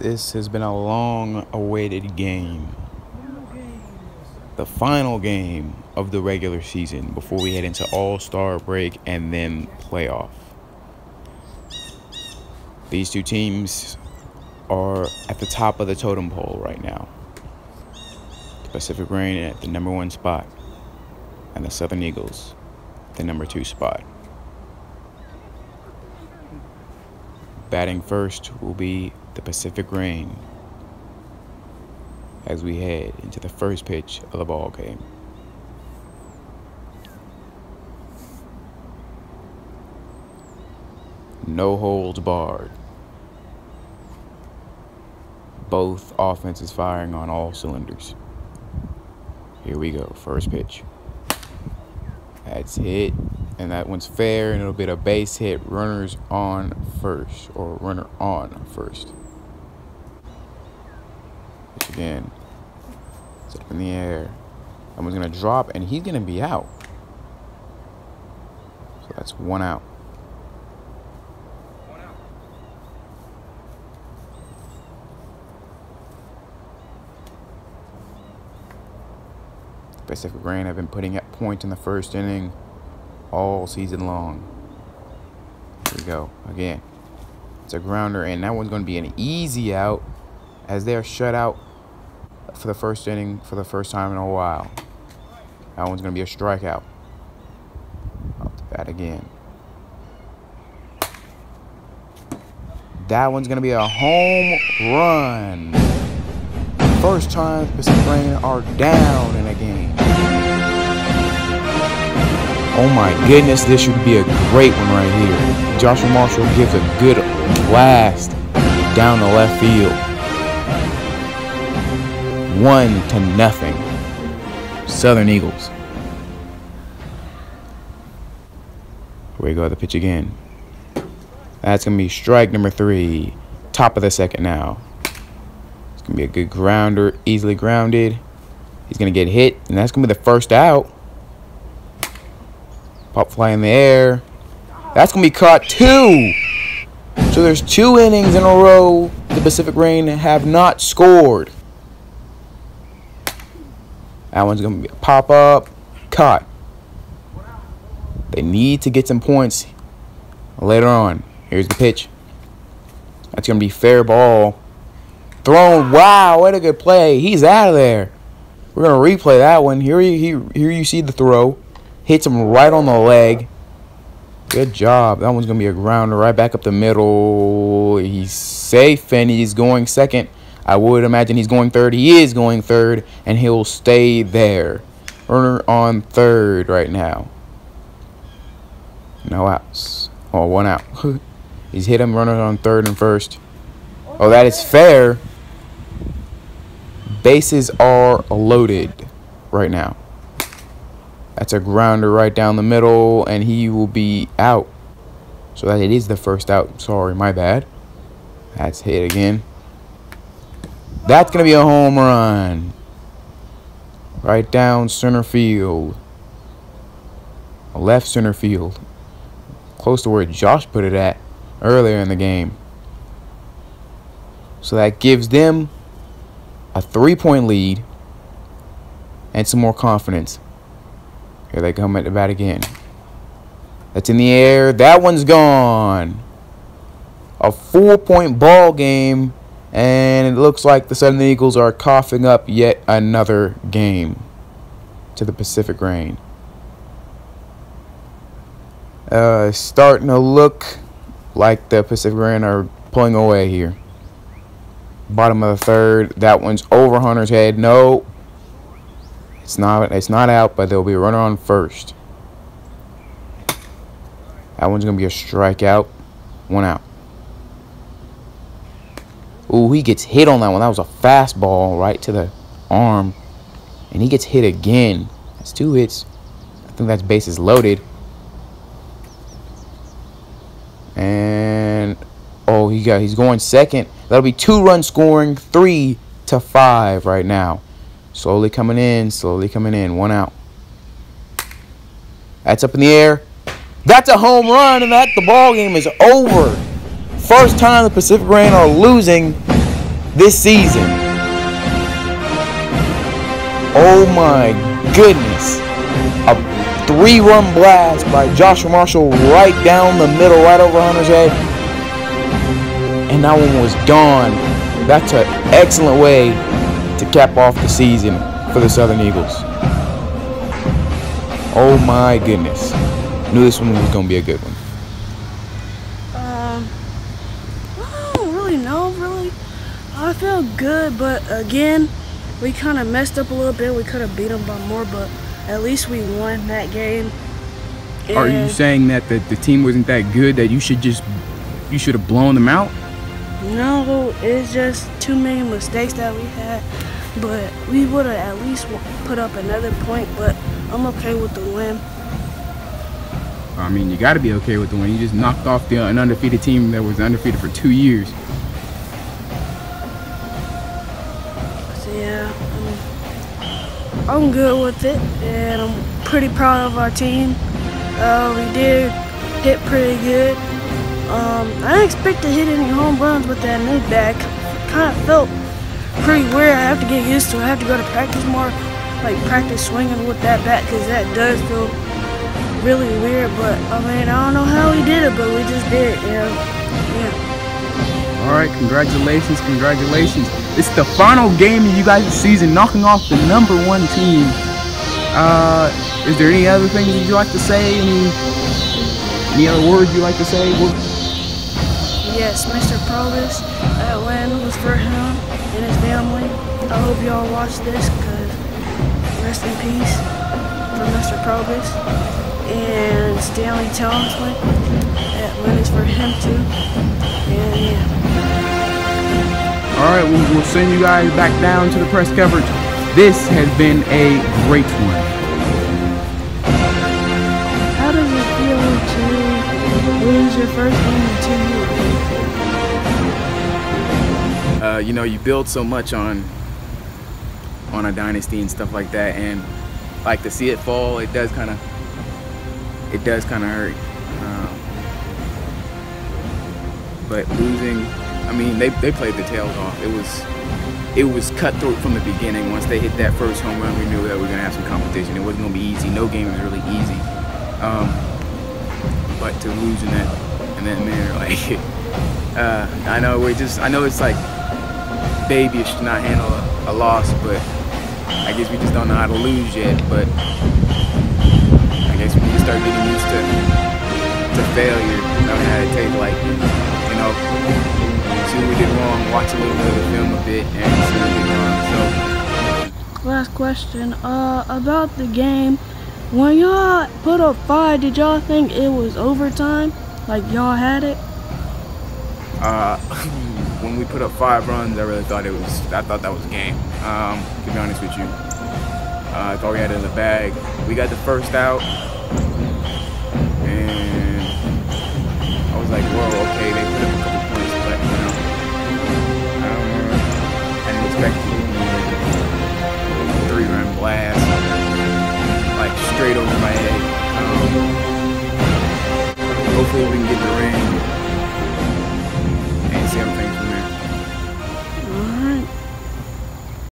This has been a long awaited game. The final game of the regular season before we head into All Star break and then playoff. These two teams are at the top of the totem pole right now. The Pacific Rain at the number one spot, and the Southern Eagles, the number two spot. Batting first will be the Pacific Rain as we head into the first pitch of the ball game. No holds barred. Both offenses firing on all cylinders. Here we go. First pitch. That's hit. And that one's fair, and it'll be a base hit. Runners on first, or runner on first. Up in the air. That one's going to drop, and he's going to be out. So that's one out. Pacific Rain have been putting at point in the first inning all season long. Here we go again. It's a grounder, and that one's going to be an easy out as they're shut out for the first inning for the first time in a while. That one's going to be a strikeout. Up bat again. That one's going to be a home run. First time Pacific Rain are down in a game. Oh my goodness, this should be a great one right here. Joshua Marshall gives a good blast down the left field. One to nothing. Southern Eagles. Here we go, the pitch again. That's going to be strike number three. Top of the second now. It's going to be a good grounder, easily grounded. He's going to get hit, and that's going to be the first out. Pop fly in the air. That's going to be caught too. So there's two innings in a row the Pacific Rain have not scored. That one's going to be a pop up. Caught. They need to get some points later on. Here's the pitch. That's going to be fair ball. Thrown. Wow, what a good play. He's out of there. We're going to replay that one. Here you, here you see the throw. Hits him right on the leg. Good job. That one's going to be a grounder right back up the middle. He's safe and he's going second. I would imagine he's going third. He is going third and he'll stay there. Runner on third right now. No outs. Oh, one out. he's hit him runner on third and first. Oh, that is fair. Bases are loaded right now. That's a grounder right down the middle, and he will be out. So that it is the first out. Sorry, my bad. That's hit again. That's going to be a home run. Right down center field. Left center field. Close to where Josh put it at earlier in the game. So that gives them a three point lead and some more confidence. Here they come at the bat again. That's in the air. That one's gone. A four point ball game. And it looks like the Southern Eagles are coughing up yet another game to the Pacific Rain. Uh, starting to look like the Pacific Rain are pulling away here. Bottom of the third. That one's over Hunter's head. No. It's not it's not out, but there'll be a runner on first. That one's gonna be a strikeout. One out. Ooh, he gets hit on that one. That was a fastball right to the arm. And he gets hit again. That's two hits. I think that's bases loaded. And oh, he got he's going second. That'll be two runs scoring, three to five right now. Slowly coming in, slowly coming in. One out. That's up in the air. That's a home run, and that the ball game is over. First time the Pacific Rain are losing this season. Oh my goodness. A three run blast by Joshua Marshall right down the middle, right over Hunter's head. And that one was gone. That's an excellent way to cap off the season for the Southern Eagles. Oh my goodness. Knew this one was going to be a good one. Um, I don't really know, really. I feel good, but again, we kind of messed up a little bit. We could have beat them by more, but at least we won that game. Are you saying that the, the team wasn't that good that you should just you should have blown them out? No, it's just too many mistakes that we had. But we would have at least put up another point, but I'm okay with the win. I mean, you got to be okay with the win. You just knocked off the an undefeated team that was undefeated for two years. I'm, good with it, and I'm pretty proud of our team. Uh, we did hit pretty good. Um, I didn't expect to hit any home runs with that new back. Kind of felt pretty weird. I have to get used to it. I have to go to practice more, like practice swinging with that bat, because that does feel really weird. But I mean, I don't know how we did it, but we just did it. You know? Yeah. All right, congratulations, congratulations. It's the final game of you guys' season, knocking off the number one team. Uh, is there any other things you'd like to say? Any any other words you'd like to say? Yes, Mr. Probus, that win was for him and his family. I hope y'all watch this because rest in peace for Mr. Probus. And Stanley Tomlinson, that win is for him too. And yeah. All right, we'll, we'll send you guys back down to the press coverage. This has been a great one. How does it feel to lose your first game in two years? uh, you know, you build so much on on a dynasty and stuff like that, and like to see it fall, it does kind of it does kind of hurt. Um, but losing, I mean, they they played the tails off. It was it was cutthroat from the beginning. Once they hit that first home run, we knew that we were gonna have some competition. It wasn't gonna be easy. No game was really easy. Um, but to lose in that in that manner, like uh, I know we're just I know it's like babyish to not handle a, a loss, but I guess we just don't know how to lose yet. But start getting used to to failure. You know how to take like you know see what we did wrong, watch a little bit of the film a bit, and see what we did wrong. So. Last question. Uh, about the game. When y'all put up five, did y'all think it was overtime? Like y'all had it? Uh, when we put up five runs, I really thought it was. I thought that was a game. Um, to be honest with you, uh, I thought we had it in the bag. We got the first out, like, "Whoa, okay, they put up a couple points, but you know, I don't. I didn't expect